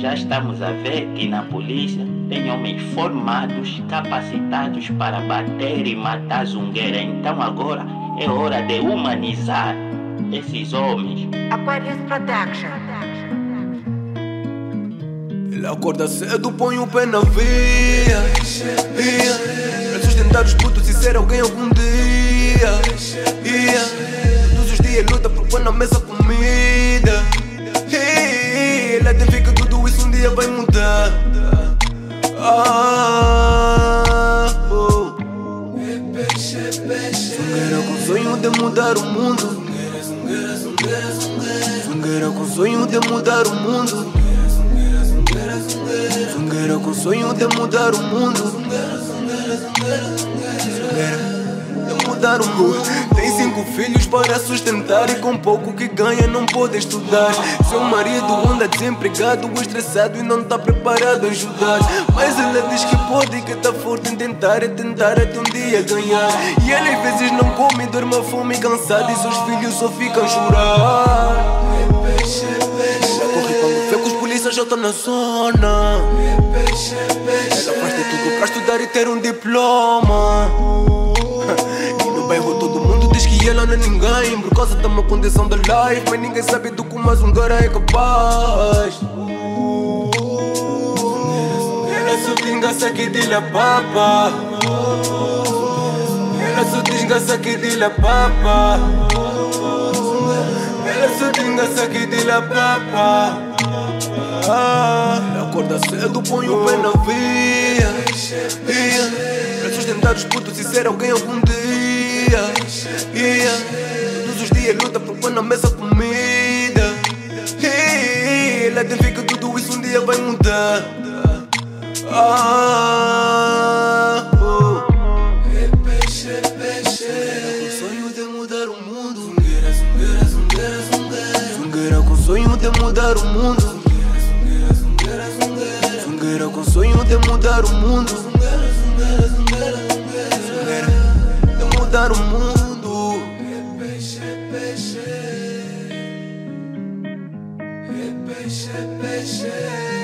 Já estamos a ver que na polícia tem homens formados, capacitados para bater e matar zungueira. Então agora é hora de humanizar esses homens. Aquarius Production. Ele acorda cedo, põe o pé na via. via. Pra sustentar os putos e ser alguém algum dia. Yeah. Todos os dias luta por pôr na mesa comida. Yeah. Ele até fica tudo isso um dia vai mudar. Ah, oh. Zungueira com sonho de mudar o mundo. Zungueira com sonho de mudar o mundo. Zungueira com sonho de mudar o mundo. Zungueira de mudar o mundo. Cinco filhos para sustentar e com pouco que ganha não pode estudar. Seu marido anda desempregado, estressado e não tá preparado a ajudar. Mas ela diz que pode e que tá forte em tentar, é tentar até um dia ganhar. E ele às vezes não come, dorme a fome cansado e seus filhos só ficam a chorar. Já corre quando vê que os polícias já estão na zona. Ela faz de tudo pra estudar e ter um diploma. Ela não é ninguém Por causa da má condição da life. Mas ninguém sabe do que mais um cara é capaz. Ela só desgraça que de papa Ela só desgraça que de papa Ela só desgraça que de papa ah, Ela acorda cedo, põe o pé na via. Yeah. Pra sustentar os putos e ser alguém algum dia yeah. Todos os dias luta por pôr na mesa comida yeah. Ela que tudo isso um dia vai mudar ah, oh. Com sonho de mudar o mundo Zungueira com sonho de mudar o mundo Zungueira com sonho de mudar o mundo mudar o mundo. É peixe, é peixe. É peixe, é peixe.